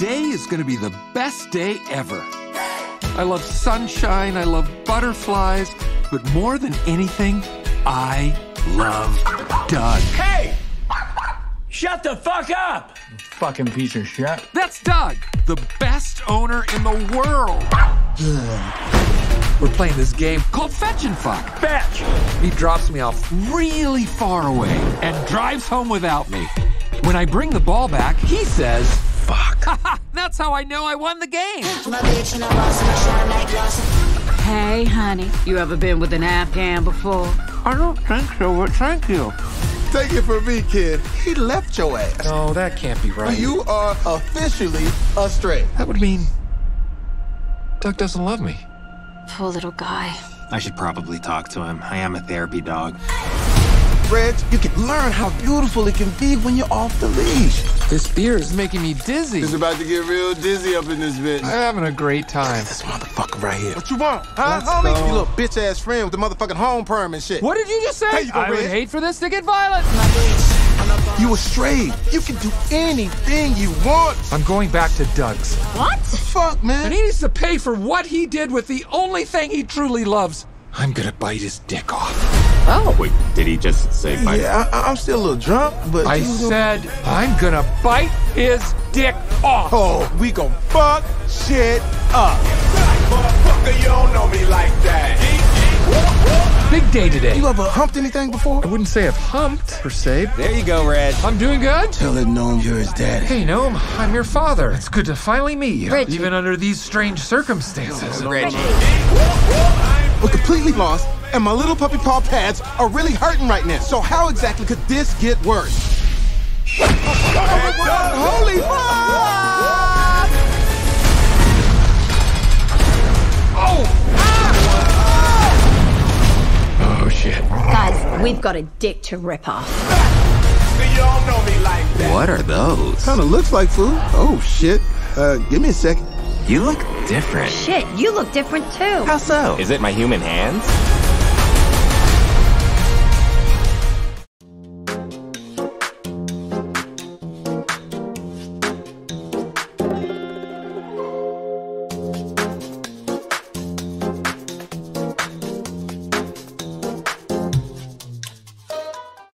Today is going to be the best day ever. I love sunshine, I love butterflies, but more than anything, I love Doug. Hey! Shut the fuck up! Fucking piece of shit. That's Doug, the best owner in the world. We're playing this game called Fetch and Fuck. Fetch! He drops me off really far away and drives home without me. When I bring the ball back, he says, Fuck. That's how I know I won the game. Hey, honey, you ever been with an Afghan before? I don't think so, but thank you. Take it from me, kid. He left your ass. No, that can't be right. You are officially astray. That would mean Doug doesn't love me. Poor little guy. I should probably talk to him. I am a therapy dog. Reg, you can learn how beautiful it can be when you're off the leash. This beer is making me dizzy. It's about to get real dizzy up in this bitch. I'm having a great time. This motherfucker right here. What you want? Huh, Let's homie? go. You little bitch ass friend with the motherfucking home perm and shit. What did you just say? There you go, I would hate for this to get violent. You astray. You can do anything you want. I'm going back to Doug's. What? Fuck, And man. he needs to pay for what he did with the only thing he truly loves. I'm gonna bite his dick off. Oh. Wait, did he just say bye? Yeah, I, I'm still a little drunk, but I you gonna- said I'm gonna bite his dick off. Oh, we gon' fuck shit up. Motherfucker, you don't know me like that. Big day today. You ever humped anything before? I wouldn't say I've humped per se. There you go, Red. I'm doing good. Tell it gnome you're his daddy. Hey, Gnome, I'm your father. It's good to finally meet you, Reggie. even under these strange circumstances. Reggie. We're completely lost, and my little puppy paw pads are really hurting right now. So how exactly could this get worse? Holy fuck! Oh Oh shit. Guys, we've got a dick to rip off. Don't know me like that. What are those? Kinda looks like food. Oh shit. Uh, give me a second. You look different. Shit, you look different too. How so? Is it my human hands?